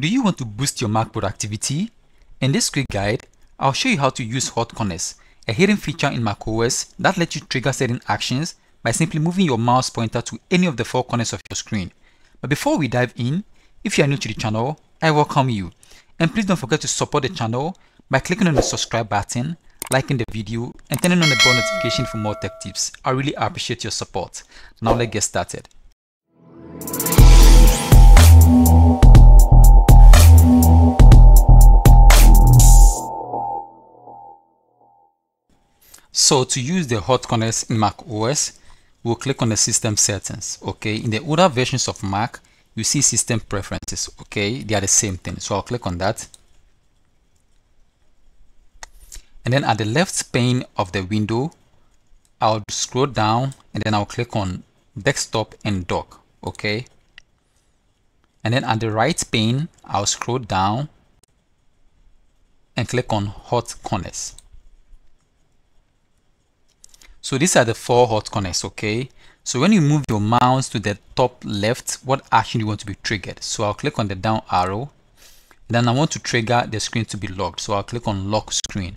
Do you want to boost your Mac productivity? In this quick guide, I'll show you how to use hot corners, a hidden feature in macOS that lets you trigger certain actions by simply moving your mouse pointer to any of the four corners of your screen. But before we dive in, if you are new to the channel, I welcome you. And please don't forget to support the channel by clicking on the subscribe button, liking the video, and turning on the bell notification for more tech tips. I really appreciate your support. Now let's get started. So to use the hot corners in Mac OS, we'll click on the system settings. Okay, in the older versions of Mac, you see system preferences. Okay, they are the same thing. So I'll click on that. And then at the left pane of the window, I'll scroll down and then I'll click on desktop and dock. Okay. And then at the right pane, I'll scroll down and click on hot corners. So these are the four hot corners, okay? So when you move your mouse to the top left, what action do you want to be triggered? So I'll click on the down arrow. Then I want to trigger the screen to be locked. So I'll click on lock screen.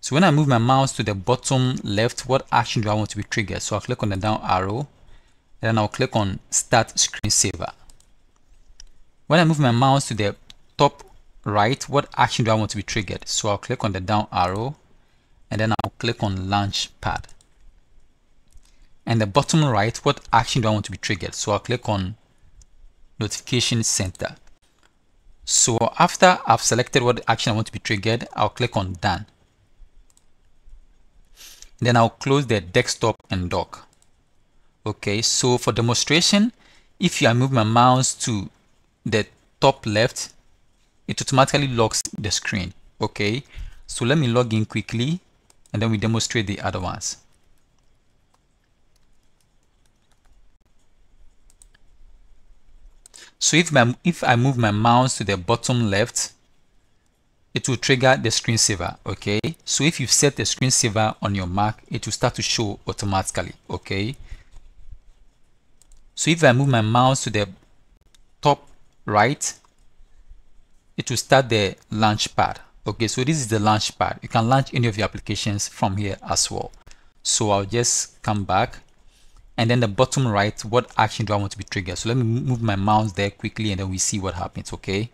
So when I move my mouse to the bottom left, what action do I want to be triggered? So I'll click on the down arrow. Then I'll click on start screensaver. When I move my mouse to the top right, what action do I want to be triggered? So I'll click on the down arrow and then I'll click on launch pad. And the bottom right, what action do I want to be triggered? So I'll click on notification center. So after I've selected what action I want to be triggered, I'll click on done. Then I'll close the desktop and dock. Okay, so for demonstration, if I move my mouse to the top left, it automatically locks the screen. Okay, so let me log in quickly and then we demonstrate the other ones. So if, my, if I move my mouse to the bottom left, it will trigger the screensaver, okay? So if you've set the screensaver on your Mac, it will start to show automatically, okay? So if I move my mouse to the top right, it will start the launch pad, okay so this is the launch pad. You can launch any of your applications from here as well. So i'll just come back. And then the bottom right what action do i want to be triggered? So let me move my mouse there quickly and then we see what happens okay?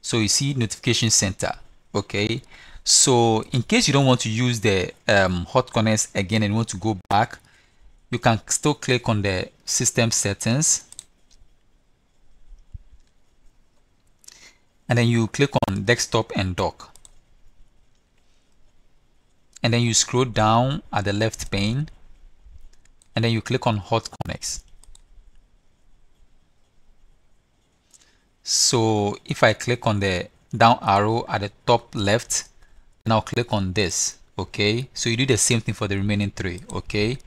So you see notification center okay? So in case you don't want to use the um, hot corners again and want to go back you can still click on the system settings and then you click on desktop and dock. And then you scroll down at the left pane. And then you click on hot corners. So if I click on the down arrow at the top left and I'll click on this okay? So you do the same thing for the remaining three okay?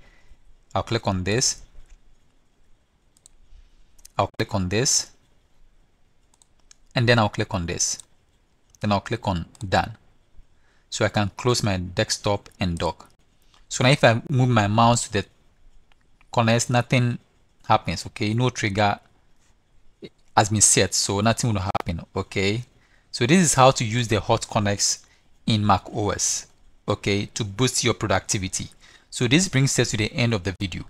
I'll click on this. I'll click on this and then I'll click on this. Then I'll click on done. So I can close my desktop and dock. So now if I move my mouse to the corners nothing happens okay? No trigger has been set so nothing will happen okay? So this is how to use the hot corners in Mac OS okay to boost your productivity. So this brings us to the end of the video.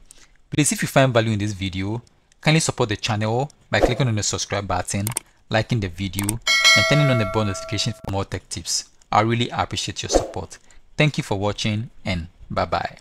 Please if you find value in this video kindly support the channel by clicking on the subscribe button liking the video, and turning on the bell notification for more tech tips. I really appreciate your support. Thank you for watching and bye bye.